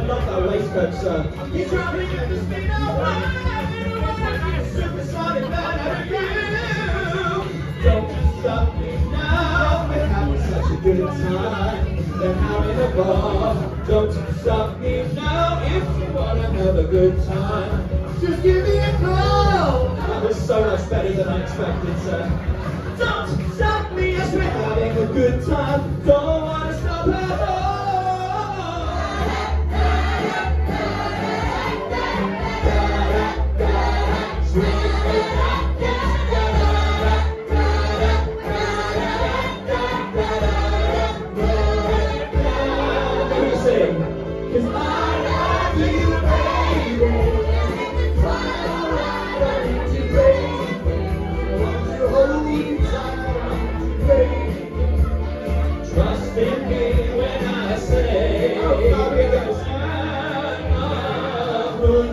because uh, he's traveling at the speed of light. Supersonic man you. Don't stop me now. We're having such a good time. They're having a ball. Don't stop me now if you want another good time. Just give me a call. That was so much better than I expected, sir. Don't stop me as we're having a good time. Don't wanna stop at Trust in me when I say.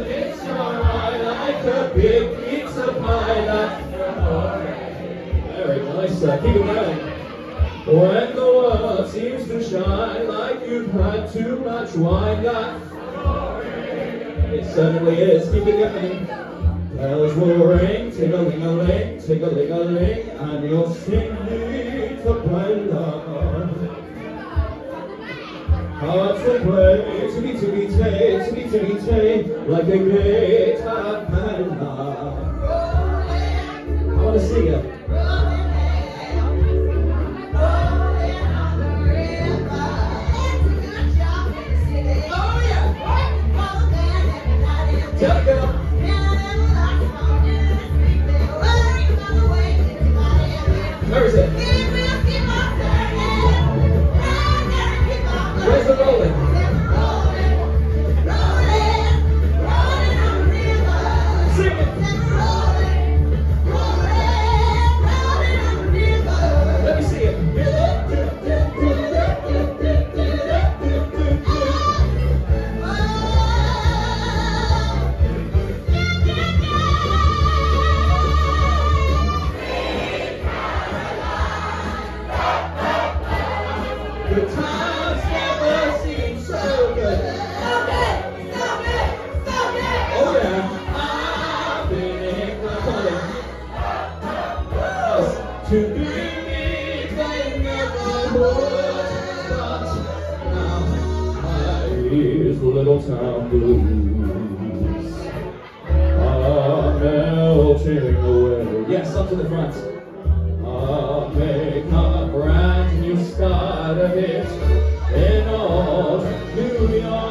It's alright, like a big pizza pie. That's very nice. Uh, keep it going. When the world seems to shine like you've had too much wine, that's it certainly is. Keep it going. Bells will ring, ting-a-ling-a-ling, ting-a-ling-a-ling, and you'll sing to play Hearts will play, tippy tippy tay, tippy tippy tay, like a great banana. I want to see you. Tell girl. Where is it? To bring me, they never would. But now little town blues are melting away. Yes, up to the front. I'll make a brand new start of it in old New York.